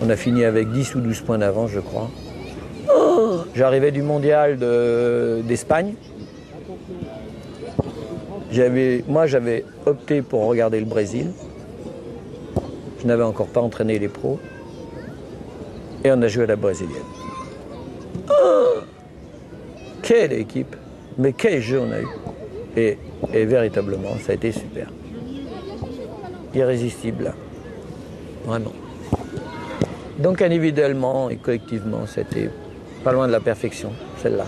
On a fini avec 10 ou 12 points d'avance, je crois. J'arrivais du mondial d'Espagne. moi, j'avais opté pour regarder le Brésil. Je n'avais encore pas entraîné les pros. Et on a joué à la brésilienne. Quelle équipe Mais quel jeu on a eu et véritablement, ça a été super. Irrésistible. Vraiment. Donc individuellement et collectivement, c'était pas loin de la perfection, celle-là.